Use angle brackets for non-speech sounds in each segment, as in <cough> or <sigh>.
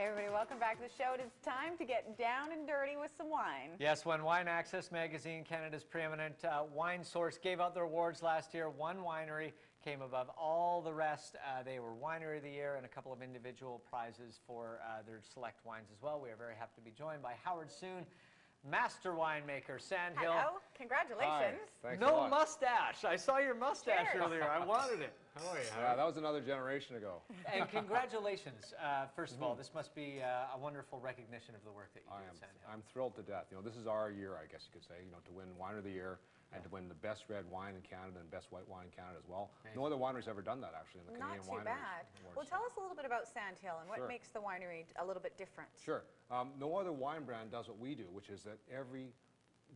Everybody, welcome back to the show. It is time to get down and dirty with some wine. Yes, when Wine Access magazine, Canada's preeminent uh, wine source, gave out their awards last year, one winery came above all the rest. Uh, they were Winery of the Year and a couple of individual prizes for uh, their select wines as well. We are very happy to be joined by Howard Soon, master winemaker, Sandhill. Hello, congratulations. Thanks a no mustache. I saw your mustache Cheers. earlier. I wanted it. <laughs> How are you, Yeah, Howard? that was another generation ago. and <laughs> congratulations. Uh, first of all, this must be uh, a wonderful recognition of the work that you I do am, at Sandhill. I'm thrilled to death. You know, this is our year, I guess you could say, you know, to win Wine of the Year and to win the best red wine in Canada and best white wine in Canada as well. Amazing. No other winery's ever done that, actually, in the Not too bad. Awards. Well, tell us a little bit about Sandhill and what Sure. makes the winery a little bit different. Sure. Um, no other wine brand does what we do, which is that every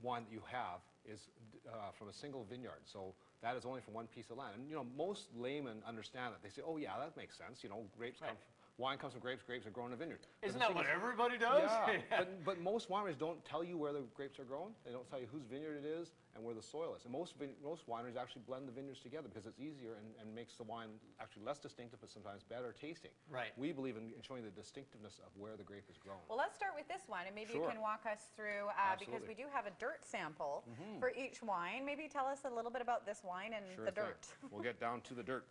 wine that you have is uh, from a single vineyard. So that is only from one piece of land. And you know, most laymen understand that. They say, "Oh yeah, that makes sense." You know, grapes come, Right. Wine comes from grapes. Grapes are grown in a vineyard. But Isn't that thing what is- everybody does? <laughs> Yeah, but, but most wineries don't tell you where the grapes are grown. They don't tell you whose vineyard it is and where the soil is. And most, vine- most wineries actually blend the vineyards together because it's easier and, and makes the wine actually less distinctive but sometimes better tasting. Right. We believe in, in showing the distinctiveness of where the grape is grown. Well, let's start with this one, and maybe you can walk us through, uh, because we do have a dirt sample for each wine. Maybe tell us a little bit about this wine and Sure the thing. dirt. We'll get down to the dirt.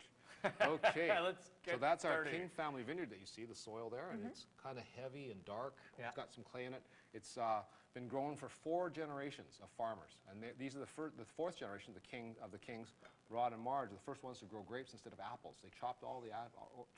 Okay. <laughs> Let's so get that's our dirty. King family vineyard that you see, the soil there, and it's kind of heavy and dark. Yeah. It's got some clay in it. It's uh, been grown for four generations of farmers, and they, these are the, the fourth generation, the king of the kings, Rod and Marge, are the first ones to grow grapes instead of apples. They chopped all the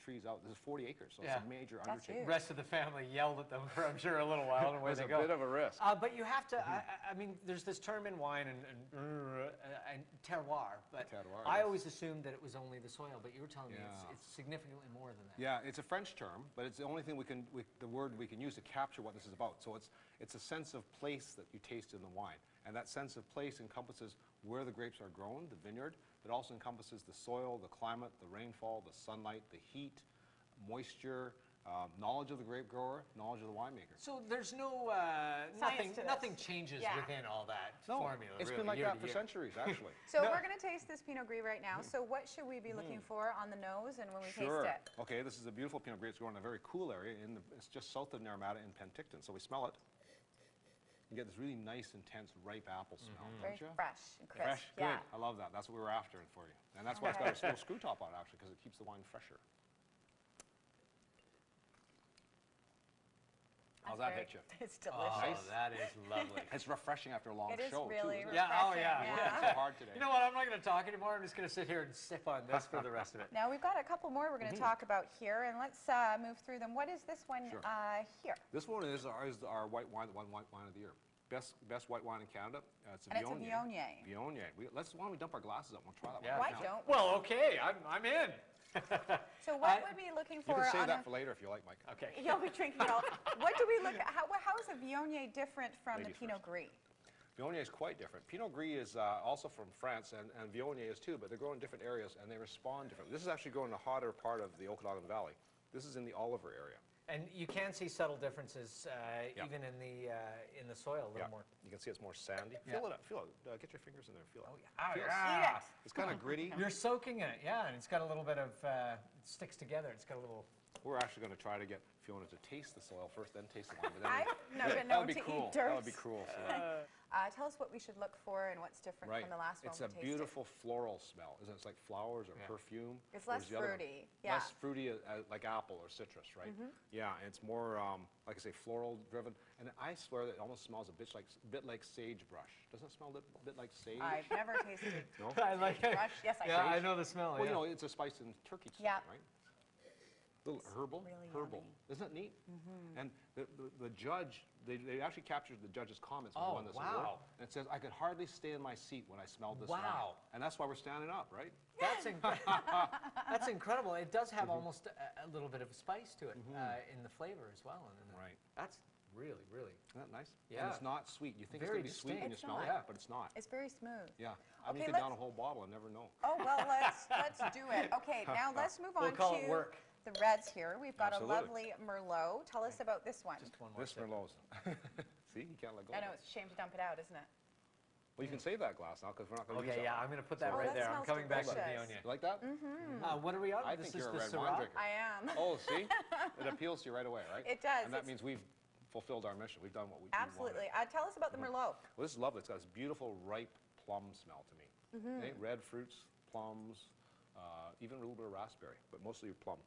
trees out. This is 40 acres, so Yeah. it's a major That's undertaking. huge. rest of the family yelled at them for, I'm sure, a little while, and where was a go. bit of a risk. Uh, but you have to. I, I- I mean, there's this term in wine and, and, uh, and terroir, but Terroir, I yes. always assumed that it was only the soil. But you were telling me it's, it's significantly more than that. Yeah, it's a French term, but it's the only thing we can, we, the word we can use to capture what this is about. So it's, it's a sense of place that you taste in the wine. And that sense of place encompasses where the grapes are grown, the vineyard, but also encompasses the soil, the climate, the rainfall, the sunlight, the heat, moisture, um, knowledge of the grape grower, knowledge of the winemaker. So there's no uh, nothing. Nothing changes Yeah. within all that No, formula. it's really, been like that for year. centuries, actually. <laughs> So No. we're going to taste this Pinot Gris right now. So what should we be looking for on the nose and when we Sure. taste it? Okay, this is a beautiful Pinot Gris. It's grown in a very cool area. In the, it's just south of Naramata in Penticton. So we smell it. You get this really nice, intense, ripe apple smell, mm-hmm. Very don't you? fresh and crisp. Fresh, yeah. good. I love that. That's what we were after for you. And that's why it's got a small screw top on it, actually, because it keeps the wine fresher. How's that hit you? <laughs> It's delicious. Oh, delicious. that is lovely. <laughs> It's refreshing after a long It is show, really too. isn't? Yeah, oh, refreshing, yeah, Yeah, it's so hard today. you know what? I'm not going to talk anymore. I'm just going to sit here and sip on this for the rest of it. <laughs> Now we've got a couple more we're going to talk about here, and let's uh, move through them. What is this one Sure. uh, here? This one is our, is our white wine, the one white wine of the year. Best, best white wine in Canada. Uh, it's a And it's a Viognier. Viognier. Viognier. We, let's, why don't we dump our glasses up and we'll try that Yeah. one Why now. don't we? Well, okay. I'm, I'm in. So <laughs> what I- would we be looking You for can save on that a... for later if you like, Mike. Okay. <laughs> You'll be drinking it all. What do we look <laughs> at? How, how is a Viognier different from Ladies the Pinot first. Gris? Viognier is quite different. Pinot Gris is uh, also from France, and, and Viognier is too, but they grow in different areas and they respond differently. This is actually grown in the hotter part of the Okanagan Valley. This is in the Oliver area. And you can see subtle differences uh, Yeah. even in the uh, in the soil a little Yeah. more. You can see it's more sandy. Yeah. Feel it up. Feel it. Uh, get your fingers in there. Feel it. Oh, yeah. Oh, Feel it. yeah. Eat it. It's kind of <laughs> gritty. You're soaking it, yeah, and it's got a little bit of uh, it sticks together. It's got a little. We're actually going to try to get Fiona to taste the soil first, then taste the wine. But then <laughs> I've never been that known would be to eat dirt. That would be cruel. So. <laughs> Uh, tell us what we should look for and what's different Right. from the last one. it's a we tasted. beautiful floral smell. Isn't it? It's like flowers or Yeah. perfume. It's whereas less the other one- fruity, yeah. Less fruity, uh, uh, like apple or citrus, right? Yeah, and it's more, um, like I say, floral driven. And I swear that it almost smells a bit like, bit like sagebrush. Doesn't it smell a bit, bit like sage? I've never tasted <laughs> no? I like it. Yes, I Yeah, have. I know the smell. Well, yeah. you know, it's a spice in turkey stuff, Yeah. right? Little herbal, really herbal. yummy. Isn't that neat? Mm-hmm. And the, the, the judge, they, they actually captured the judge's comments when Oh, he won this wow. award. And it says, I could hardly stay in my seat when I smelled this Wow. wine. And that's why we're standing up, right? That's, <laughs> inc- <laughs> that's incredible. It does have mm-hmm. almost a, a little bit of a spice to it mm-hmm. uh, in the flavor as well. And in Right. That's really, really. Isn't that nice? Yeah. And it's not sweet. You think Very it's going to be sweet when you distinct. smell It's it, not. but it's not. It's very smooth. yeah. I Okay, can get let's- down a whole bottle and never know. Oh, well, let's, let's do it. <laughs> Okay, now let's move on We'll on call it to work. The reds here. We've got Absolutely. a lovely Merlot. Tell us about this one. Just one more This sip. Merlot's. <laughs> See, you can't let go. I know, it's a shame to dump it out, isn't it? Well, you can save that glass now because we're not going to use Okay, that. yeah, I'm going to put that Oh, right that there. I'm smells coming back to the delicious. Viognier. You like that? Uh, what are we on? I this think is you're a the red Syrah? wine drinker. I am. Oh, see? <laughs> It appeals to you right away, right? It does. And that It's- means we've fulfilled our mission. We've done what we we Absolutely. wanted. Uh, tell us about the Merlot. Well, this is lovely. It's got this beautiful ripe plum smell to me. Mm-hmm. Red fruits, plums, uh, even a little bit of raspberry, but mostly plum,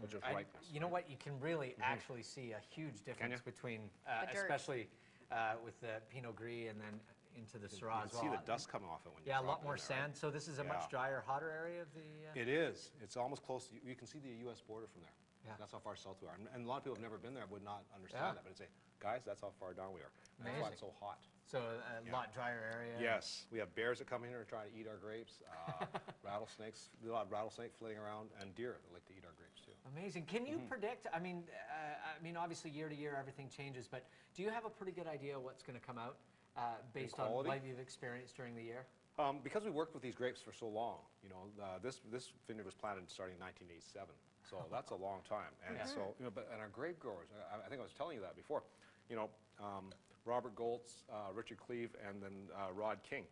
which is I- ripeness. You know what? You can really actually see a huge difference between, uh, especially uh, with the Pinot Gris and then into the Syrah You can as see the dust coming off it when you Yeah, a drop lot it in more there, right? sand. So this is a much drier, hotter area of the. Uh, It is. It's almost close. To, you can see the U.S. border from there. Yeah. That's how far south we are. And, and a lot of people have never been there would not understand Yeah. that. But it's say, guys, that's how far down we are. That's why it's so hot. so a Yeah. lot drier area. Yes, we have bears that come in here and try to eat our grapes, uh, <laughs> rattlesnakes, a lot of rattlesnake flitting around, and deer that like to eat our grapes too. Amazing. Can you predict? I mean, uh, I mean, obviously year to year everything changes, but do you have a pretty good idea what's going to come out uh, based on what you've experienced during the year? Um, because we worked with these grapes for so long, you know, uh, this this vineyard was planted starting in 1987, so that's a long time. And Yeah. so, you know, but and our grape growers, I, I think I was telling you that before, you know, um, Robert Goltz, uh, Richard Cleave, and then uh, Rod King,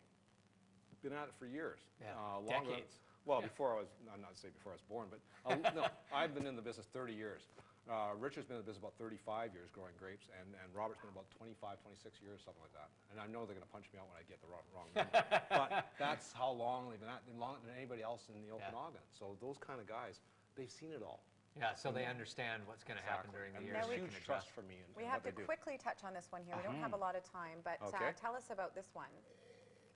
been at it for years. Yeah, uh, longer- decades. Well, Yeah. before I was, I'm not to say before I was born, but uh, no, I've been in the business 30 years. Uh, Richard's been in the business about 35 years growing grapes, and, and Robert's been about 25, 26 years, something like that. And I know they're going to punch me out when I get the wrong, wrong number. <laughs> but that's how long they've been at, longer than anybody else in the Okanagan. So those kind of guys, they've seen it all. Yeah, so they understand what's going to happen during the And year. there's so they huge can trust for me in, We in have what to they do. quickly touch on this one here. We don't have a lot of time, but uh, Okay. tell us about this one.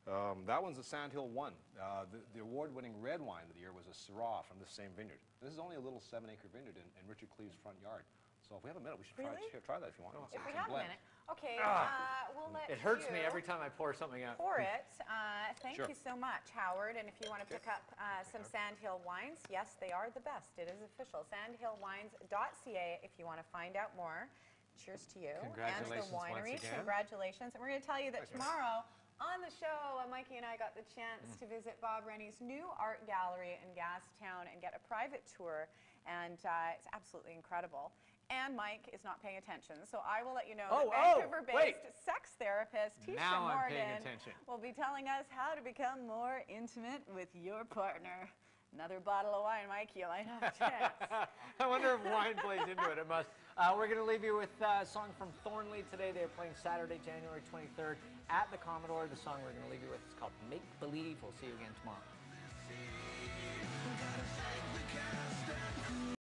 Um, that one's the Sandhill One. Uh, the, the award-winning red wine of the year was a Syrah from the same vineyard. This is only a little seven-acre vineyard in, in Richard Cleave's front yard. So if we have a minute, we should try, Really? try, try that if you want. It's- If we it's have a minute. Okay, uh, we'll let It hurts me every time I pour something out. Pour it. Uh, thank Sure. you so much, Howard. And if you want to pick up uh, some Sandhill wines, yes, they are the best. It is official. Sandhillwines.ca if you want to find out more. Cheers to you. Congratulations and to the once winery. again. Congratulations. And we're going to tell you that tomorrow on the show, uh, Mikey and I got the chance Mm. to visit Bob Rennie's new art gallery in Gastown and get a private tour. And uh, it's absolutely incredible. And Mike is not paying attention, so I will let you know Oh, that oh, Vancouver-based wait. sex therapist Tisha Now I'm Morgan paying attention. will be telling us how to become more intimate with your partner. Another bottle of wine, Mike, you might have a <laughs> chance. I wonder if wine plays into it. It must. Uh, we're going to leave you with uh, a song from Thornley today. They're playing Saturday, January 23rd at the Commodore. The song we're going to leave you with is called Make Believe. We'll see you again tomorrow.